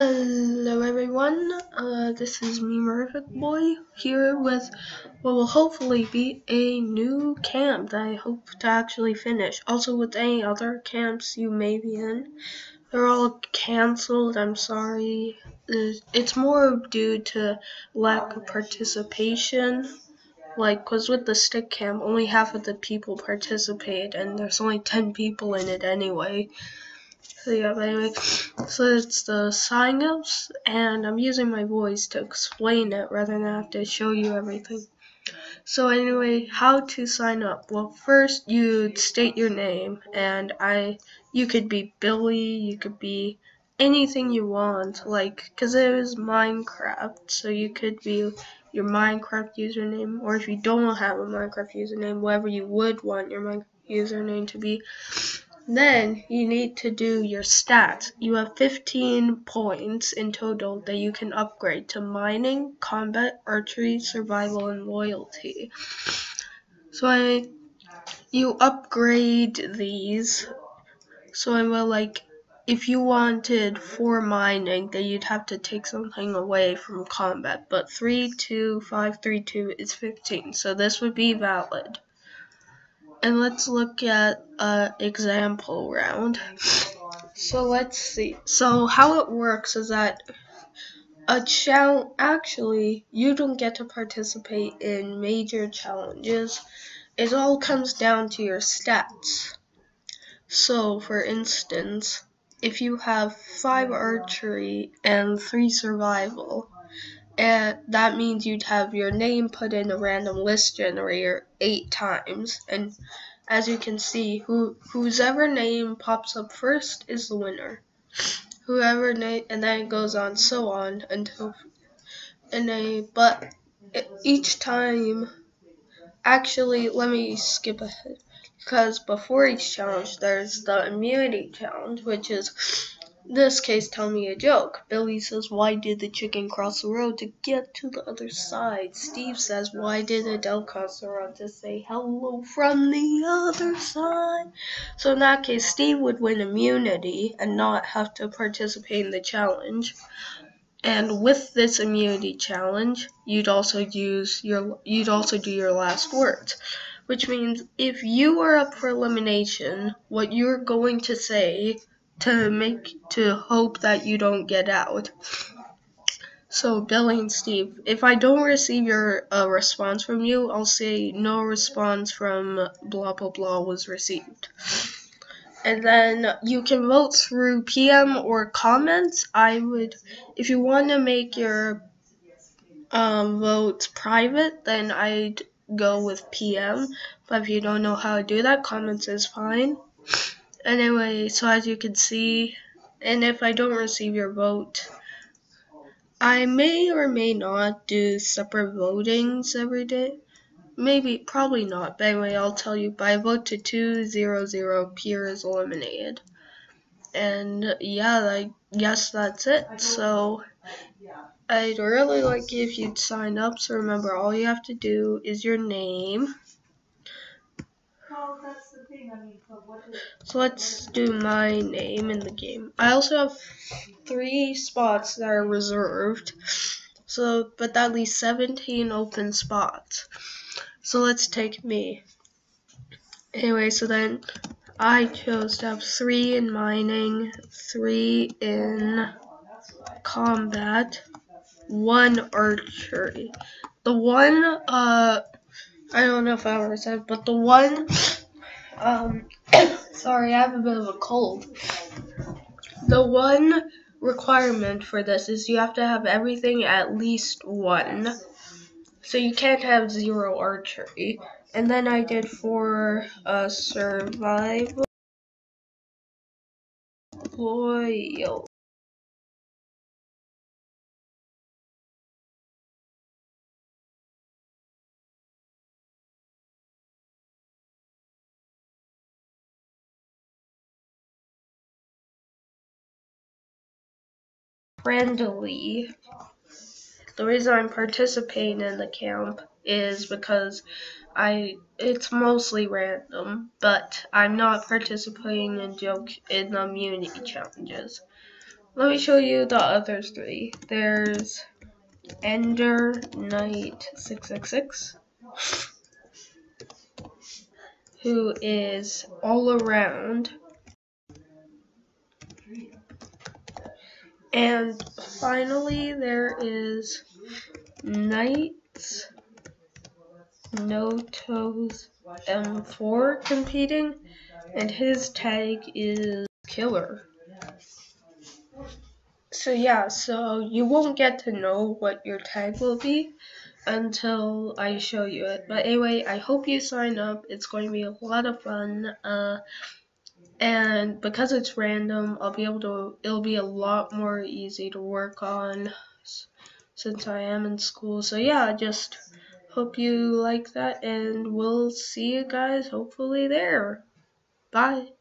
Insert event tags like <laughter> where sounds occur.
Hello everyone, uh, this is Memerific Boy here with what will hopefully be a new camp that I hope to actually finish. Also with any other camps you may be in. They're all cancelled, I'm sorry. It's more due to lack of participation. Like, cause with the stick camp, only half of the people participate and there's only 10 people in it anyway. So yeah, but anyway, so it's the sign ups, and I'm using my voice to explain it rather than have to show you everything. So anyway, how to sign up? Well, first you'd state your name, and I, you could be Billy, you could be anything you want, like, cause it was Minecraft, so you could be your Minecraft username, or if you don't have a Minecraft username, whatever you would want your Minecraft username to be. Then you need to do your stats. You have 15 points in total that you can upgrade to mining, combat, archery, survival, and loyalty. So I, you upgrade these. So I will like, if you wanted four mining, then you'd have to take something away from combat. But 3, 2, 5, 3, 2 is 15. So this would be valid and let's look at an example round. So let's see. So how it works is that a challenge actually you don't get to participate in major challenges. It all comes down to your stats. So for instance, if you have 5 archery and 3 survival, and that means you'd have your name put in a random list generator eight times. And as you can see who whoever name pops up first is the winner. Whoever name and then it goes on so on until and a but each time actually let me skip ahead. Because before each challenge there's the immunity challenge which is this case, tell me a joke. Billy says, Why did the chicken cross the road to get to the other side? Steve says, Why did Adele cross the road to say hello from the other side? So, in that case, Steve would win immunity and not have to participate in the challenge. And with this immunity challenge, you'd also use your you'd also do your last words, which means if you are up for elimination, what you're going to say to make to hope that you don't get out. So Billy and Steve, if I don't receive your uh, response from you, I'll say no response from blah blah blah was received. And then you can vote through PM or comments. I would, if you want to make your um, votes private, then I'd go with PM. But if you don't know how to do that, comments is fine. Anyway, so as you can see, and if I don't receive your vote, I may or may not do separate votings every day. Maybe, probably not. But anyway, I'll tell you. By vote to 200, Pierre is eliminated. And yeah, I guess that's it. So I'd really like if you'd sign up. So remember, all you have to do is your name so let's do my name in the game. I also have three spots that are reserved. So, but that leaves 17 open spots. So let's take me. Anyway, so then I chose to have three in mining, three in combat, one archery. The one, uh, I don't know if I ever said, but the one um, <coughs> sorry, I have a bit of a cold. The one requirement for this is you have to have everything at least one. So you can't have zero archery. And then I did for uh, survival loyal. Friendly. The reason I'm participating in the camp is because I it's mostly random, but I'm not participating in joke in the immunity challenges. let me show you the other three. There's Ender Knight 666 who is all around. And finally, there is Knights No Toes M4 competing, and his tag is Killer. So yeah, so you won't get to know what your tag will be until I show you it. But anyway, I hope you sign up. It's going to be a lot of fun. Uh, and because it's random, I'll be able to. It'll be a lot more easy to work on since I am in school. So yeah, I just hope you like that, and we'll see you guys hopefully there. Bye.